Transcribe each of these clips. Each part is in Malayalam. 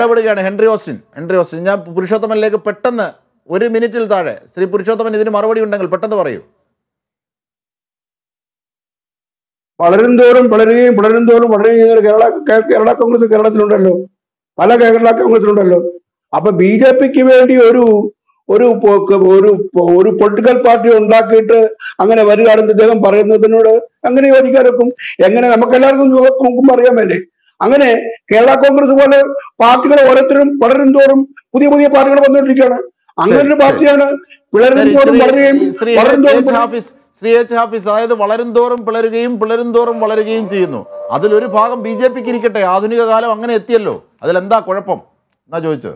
ഇടപെടുകയാണ് ഹെൻറി ഓസ്റ്റിൻ. ഹെൻറി ഓസ്റ്റിൻ ഞാൻ പുരുഷോത്തമനിലേക്ക് പെട്ടെന്ന് ഒരു മിനിറ്റിൽ താഴെ. ശ്രീ പുരുഷോത്തമൻ ഇതിന് മറുപടി ഉണ്ടെങ്കിൽ പെട്ടെന്ന് പറയൂ. വളരും തോറും പിളരുകയും പിളരും തോറും വളരുകയും ചെയ്യുന്ന കേരള കേരള കോൺഗ്രസ് കേരളത്തിലുണ്ടല്ലോ. പല കേരള കോൺഗ്രസിലുണ്ടല്ലോ. അപ്പൊ ബി ജെ പിക്ക് വേണ്ടി ഒരു ഒരു ഒരു പൊളിറ്റിക്കൽ പാർട്ടി ഉണ്ടാക്കിയിട്ട് അങ്ങനെ വരികയാണെന്ന് ഇദ്ദേഹം പറയുന്നതിനോട് എങ്ങനെ യോജിക്കാനൊക്കും എങ്ങനെ നമുക്ക് എല്ലാവർക്കും അറിയാമല്ലേ? അങ്ങനെ കേരള കോൺഗ്രസ് പോലെ പാർട്ടികൾ ഓരോരുത്തരും വളരും തോറും പുതിയ പുതിയ പാർട്ടികൾ വന്നുകൊണ്ടിരിക്കുകയാണ്. അങ്ങനെ ഒരു പാർട്ടിയാണ് പിളരും തോറും ശ്രീ- വളരുകയും ശ്രീ വളരും തോറും എച്ച് ഹാഫീസ് ശ്രീ എച്ച് ഹാഫിസ് അതായത് വളരും തോറും പിളരുകയും പിളരും തോറും വളരുകയും ചെയ്യുന്നു. അതിലൊരു ഭാഗം ബി ജെ പിക്ക് ഇരിക്കട്ടെ. ആധുനിക കാലം അങ്ങനെ എത്തിയല്ലോ. അതിലെന്താ കുഴപ്പം? എന്നാ ചോദിച്ചത്.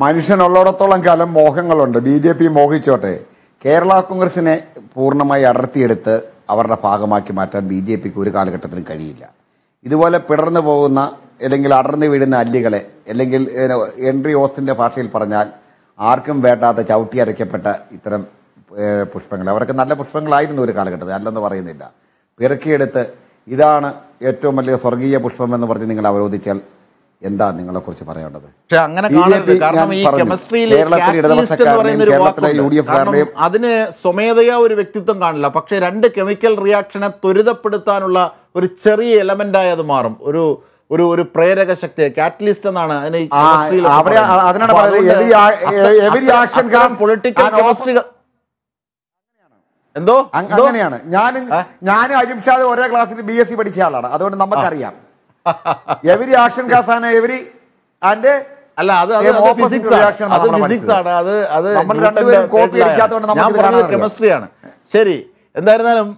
മനുഷ്യനുള്ളിടത്തോളം കാലം മോഹങ്ങളുണ്ട്. ബി ജെ പി മോഹിച്ചോട്ടെ. കേരള കോൺഗ്രസിനെ പൂർണമായി അടർത്തിയെടുത്ത് അവരുടെ ഭാഗമാക്കി മാറ്റാൻ ബി ജെ പിക്ക് ഒരു കാലഘട്ടത്തിലും കഴിയില്ല. ഇതുപോലെ പിടർന്നു പോകുന്ന അല്ലെങ്കിൽ അടർന്നു വീഴുന്ന അല്ലികളെ അല്ലെങ്കിൽ എൻട്രി ഓസ്റ്റിന്റെ ഭാഷയിൽ പറഞ്ഞാൽ ആർക്കും വേണ്ടാത്ത ചവിട്ടി അരയ്ക്കപ്പെട്ട ഇത്തരം പുഷ്പങ്ങൾ. അവരൊക്കെ നല്ല പുഷ്പങ്ങളായിരുന്നു ഒരു കാലഘട്ടത്തിൽ അല്ലെന്ന് പറയുന്നില്ല. പിറക്കിയെടുത്ത് ഇതാണ് ഏറ്റവും വലിയ സ്വർഗീയ പുഷ്പമെന്ന് പറഞ്ഞ് നിങ്ങൾ അവരോധിച്ചാൽ എന്താ നിങ്ങളെ കുറിച്ച് പറയേണ്ടത്? പക്ഷെ അങ്ങനെ കാണരുത്. കാരണം ഈ കെമിസ്ട്രിയിലെ യു ഡി എഫ് അതിന് സ്വമേധയാ ഒരു വ്യക്തിത്വം കാണില്ല. പക്ഷെ രണ്ട് കെമിക്കൽ റിയാക്ഷനെ ത്വരിതപ്പെടുത്താനുള്ള ഒരു ചെറിയ എലമെന്റായി അത് മാറും. ഒരു ഒരു ഒരു പ്രേരക ശക്തിയെ കാറ്റലിസ്റ്റ് എന്നാണ് അതിന് പൊളിറ്റിക്കൽ എന്തോ? അങ് എന്തോ? അങ്ങനെയാണ്. ഞാനും ഞാനും അജിംഷാദ് ഒരേ ക്ലാസ്സിൽ ബി എസ് സി പഠിച്ച ആളാണ്. അതുകൊണ്ട് നമുക്കറിയാം. എവരി ആക്ഷൻ കാസാന എവരി ആൻഡ് അല്ല അത് അത് ഫിസിക്സ് അത് ഫിസിക്സ് ആണ്. അത് അത് നമ്മൾ രണ്ടുപേരും കോപ്പി അടിക്കാത്തതുകൊണ്ട് നമ്മൾ പറഞ്ഞത് കെമിസ്ട്രിയാണ് ശരി എന്തായിരുന്നാലും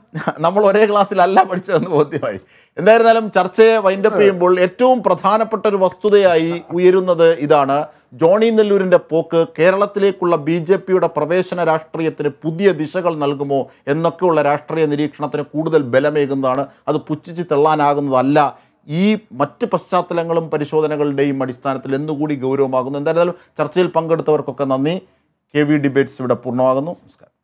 നമ്മൾ ഒരേ ക്ലാസ്സിലല്ല പഠിച്ചതെന്ന് ബോധ്യമായി. എന്തായിരുന്നാലും ചർച്ചയെ വൈൻഡപ്പ് ചെയ്യുമ്പോൾ ഏറ്റവും പ്രധാനപ്പെട്ട ഒരു വസ്തുതയായി ഉയരുന്നത് ഇതാണ് ജോണി നെല്ലൂരിന്റെ പോക്ക്. കേരളത്തിലേക്കുള്ള ബി ജെ പിയുടെ പ്രവേശന രാഷ്ട്രീയത്തിന് പുതിയ ദിശകൾ നൽകുമോ എന്നൊക്കെയുള്ള രാഷ്ട്രീയ നിരീക്ഷണത്തിന് കൂടുതൽ ബലമേകുന്നതാണ്. അത് പുച്ഛിച്ച് തള്ളാനാകുന്നതല്ല ഈ മറ്റ് പശ്ചാത്തലങ്ങളും പരിശോധനകളുടെയും അടിസ്ഥാനത്തിൽ എന്നുകൂടി ഗൗരവമാകുന്നു. എന്തായിരുന്നാലും ചർച്ചയിൽ പങ്കെടുത്തവർക്കൊക്കെ നന്ദി. കെ വി ഡിബേറ്റ്സ് ഇവിടെ പൂർണമാകുന്നു. നമസ്കാരം.